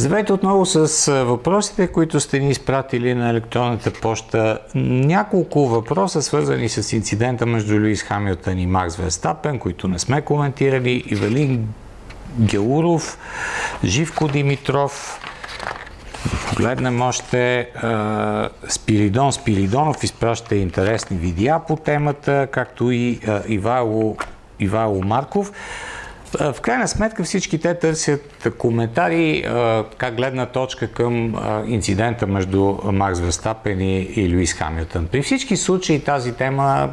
Здравейте отново с въпросите, които сте ни изпратили на електронната почта. Няколко въпроса, свързани с инцидента между Луис Хамилтън и Макс Верстапен, които не сме коментирали. Ивелин Геуров, Живко Димитров, Погледнем още Спиридон Спиридонов изпраща интересни видеа по темата, както и Ивайло, Ивайло Марков. В крайна сметка всички те търсят коментари, как гледна точка към инцидента между Макс Верстапен и Луис Хамилтън. При всички случаи тази тема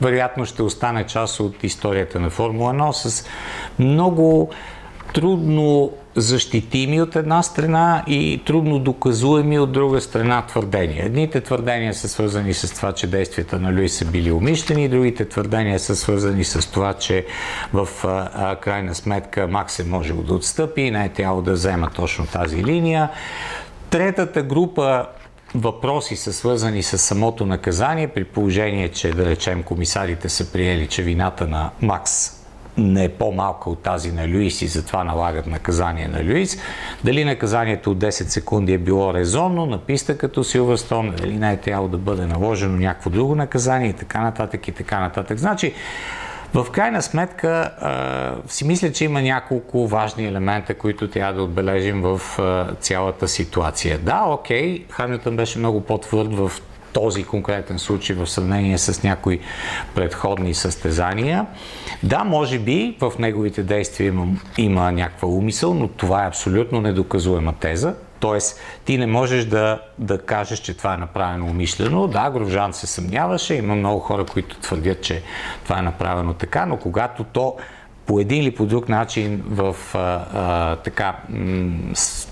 вероятно ще остане част от историята на Формула 1 с много трудно защитими от една страна и трудно доказуеми от друга страна твърдения. Едните твърдения са свързани с това, че действията на Луис са били умишлени, другите твърдения са свързани с това, че в а, крайна сметка Макс е можел да отстъпи и не е трябвало да взема точно тази линия. Третата група въпроси са свързани с самото наказание, при положение, че да речем комисарите са приели, че вината на Макс не е по-малка от тази на Люис и затова налагат наказание на Люис. Дали наказанието от 10 секунди е било резонно на писта като Силвърстон, дали не е трябвало да бъде наложено някакво друго наказание и така нататък и така нататък. Значи, в крайна сметка си мисля, че има няколко важни елемента, които трябва да отбележим в цялата ситуация. Да, окей, Хамилтън беше много по-твърд в този конкретен случай в сравнение с някои предходни състезания. Да, може би в неговите действия има, има някаква умисъл, но това е абсолютно недоказуема теза. Тоест, ти не можеш да, да кажеш, че това е направено умишлено. Да, Грожан се съмняваше, има много хора, които твърдят, че това е направено така, но когато то по един или по друг начин в а, а, така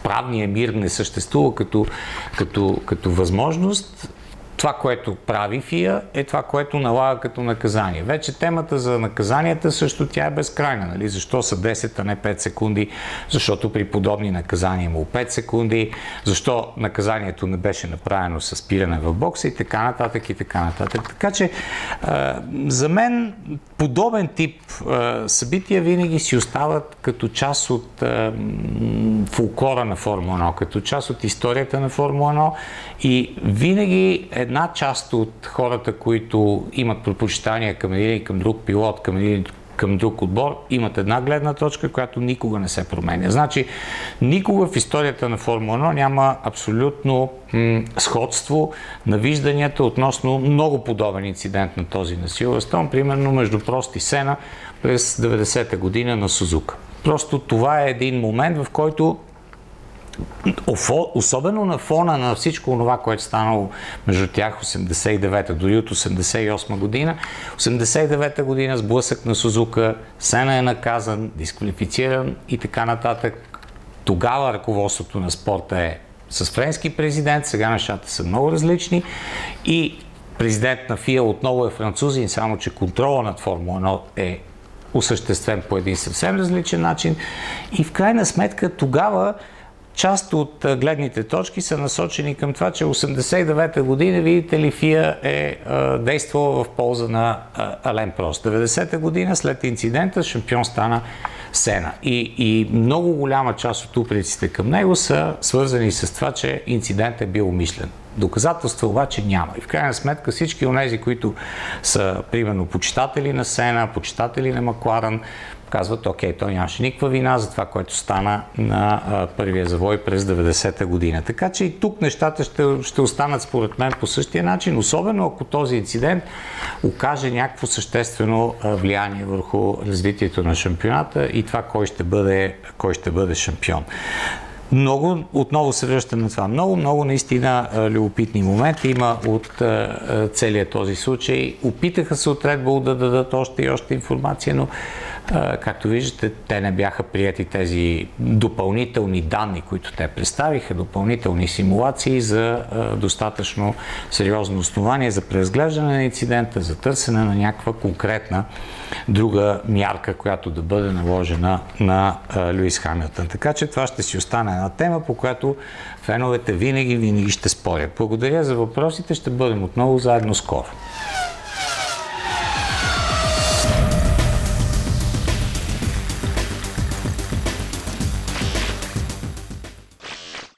правния мир не съществува като, като, като възможност, това, което прави ФИА, е това, което налага като наказание. Вече темата за наказанията също тя е безкрайна. Нали? Защо са 10, а не 5 секунди? Защото при подобни наказания имало 5 секунди. Защо наказанието не беше направено с спиране в бокса и така нататък и така нататък. Така че за мен подобен тип а, събития винаги си остават като част от а, фулкора на Формула 1, като част от историята на Формула 1 и винаги една част от хората, които имат предпочитания към един или към друг пилот, към един към друг отбор, имат една гледна точка, която никога не се променя. Значи, никога в историята на Формула 1 няма абсолютно м- сходство на вижданията относно много подобен инцидент на този на Силвърстон, примерно между Прост и Сена през 90-та година на Сузука. Просто това е един момент, в който особено на фона на всичко това, което е станало между тях 89-та, дори от 88 година. 89-та година сблъсък на Сузука, Сена е наказан, дисквалифициран и така нататък. Тогава ръководството на спорта е с френски президент, сега нещата са много различни и президент на ФИА отново е французин, само че контрола над Формула 1 е осъществен по един съвсем различен начин и в крайна сметка тогава част от гледните точки са насочени към това, че 89-та година, видите ли, ФИА е действала в полза на Ален Прост. 90-та година, след инцидента, шампион стана Сена. И, и много голяма част от упреците към него са свързани с това, че инцидент е бил умишлен. Доказателства обаче няма. И в крайна сметка всички от тези, които са, примерно, почитатели на Сена, почитатели на Макларан, казват, окей, той нямаше никаква вина за това, което стана на а, първия завой през 90-та година. Така че и тук нещата ще, ще останат според мен по същия начин, особено ако този инцидент окаже някакво съществено влияние върху развитието на шампионата и това кой ще бъде, кой ще бъде шампион. Много, отново се връщам на това, много, много наистина любопитни моменти има от целият този случай. Опитаха се от Red Bull да дадат още и още информация, но Както виждате, те не бяха прияти тези допълнителни данни, които те представиха, допълнителни симулации за достатъчно сериозно основание за преразглеждане на инцидента, за търсене на някаква конкретна друга мярка, която да бъде наложена на Луис Хамилтън. Така че това ще си остане една тема, по която феновете винаги, винаги ще спорят. Благодаря за въпросите, ще бъдем отново заедно скоро.